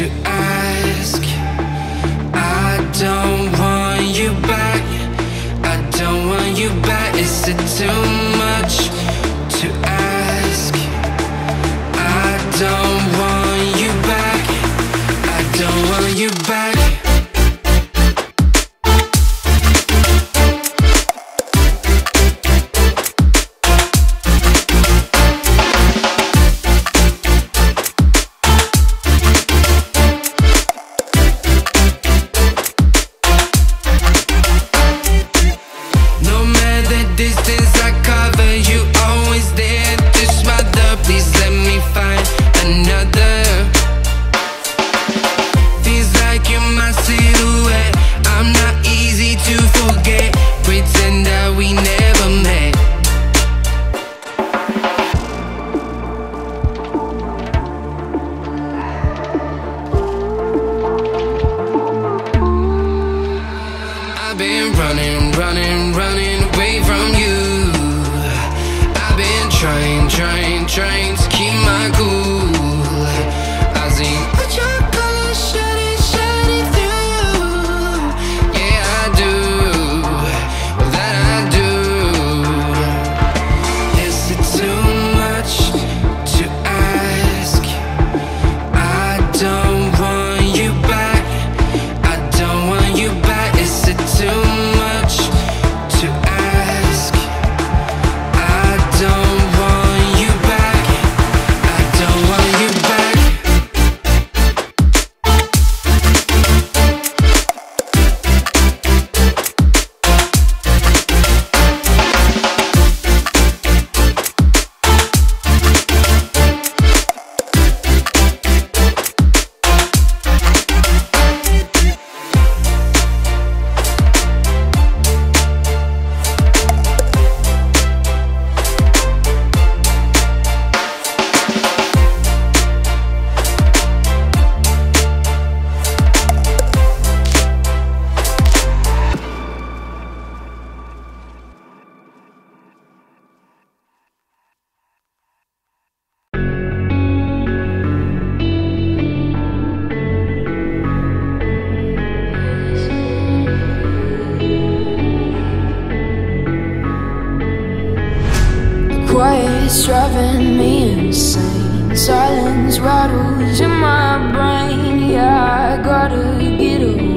you. train, trains me insane. Silence rattles in my brain. Yeah, I gotta get away.